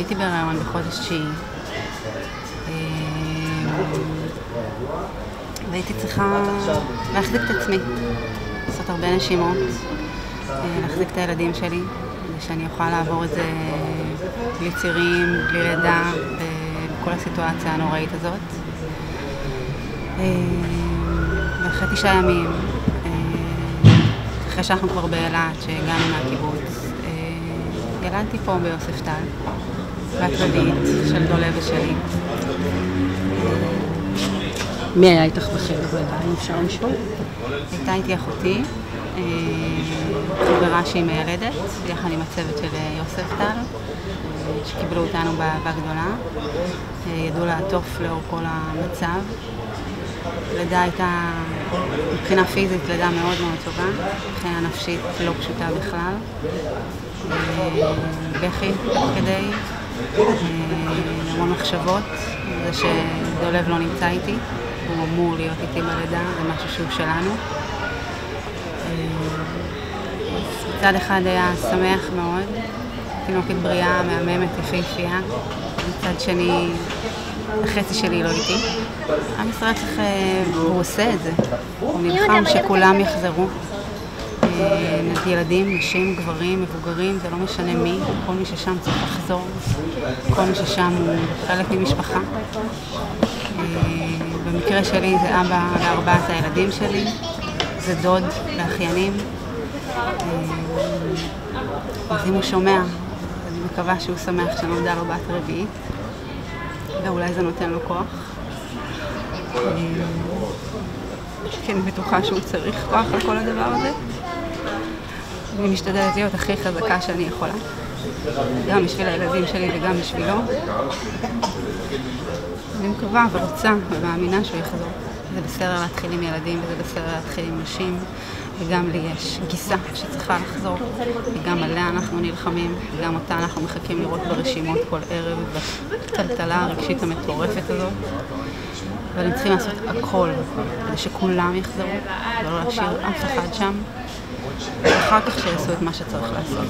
הייתי בהיריון בחודש תשיעי. אה, והייתי צריכה להחזיק את עצמי, לעשות הרבה נשימות, אה, להחזיק את הילדים שלי, שאני אוכל לעבור את זה בלי צירים, בלי לידה, בכל הסיטואציה הנוראית הזאת. אה, ואחרי תשעה ימים, אחרי שאנחנו כבר באילת, שהגענו מהקיבוץ, ילדתי פה ביוספטל, בת רביעית של דולה ושלי. מי היה איתך בחדר אם אפשר לשאול? הייתה איתי אחותי, אה, חברה שהיא מיילדת, יחד עם הצוות של אה, יוספטל, אה, שקיבלו אותנו באהבה גדולה. ידעו לעטוף לאור כל המצב. לידה הייתה, מבחינה פיזית, לידה מאוד מאוד טובה, מבחינה נפשית לא פשוטה בכלל. בכי תוך כדי, המון מחשבות, זה שדולב לא נמצא איתי. הוא אמור להיות איתי בלידה, זה משהו שהוא שלנו. מצד אחד היה שמח מאוד, תינוקת בריאה, מהממת, יפהפייה. מצד שני, החצי שלי לא איתי. עם ישראל צריך, אה, הוא עושה את זה. הוא נלחם שכולם יחזרו. ילדים, נשים, גברים, מבוגרים, זה לא משנה מי, כל מי ששם צריך לחזור. כל מי ששם הוא חלק ממשפחה. אה, במקרה שלי זה אבא לארבעת הילדים שלי, זה דוד לאחיינים. אה, אז אם הוא שומע, אני מקווה שהוא שמח שנולדה לו בת רביעית, ואולי זה נותן לו כוח. אה, כי אני בטוחה שהוא צריך כוח לכל הדבר הזה. אני משתדלת להיות הכי חזקה שאני יכולה, גם בשביל הילדים שלי וגם בשבילו. אני מקווה ורוצה ומאמינה שהוא יחזור. זה בסדר להתחיל עם ילדים וזה בסדר להתחיל עם נשים, וגם לי יש גיסה שצריכה לחזור, וגם עליה אנחנו נלחמים, וגם אותה אנחנו מחכים לראות ברשימות כל ערב, בטלטלה הרגשית המטורפת הזאת. אבל הם צריכים לעשות הכל כדי שכולם יחזרו, ולא להשאיר אף אחד שם, ואחר כך שיעשו את מה שצריך לעשות.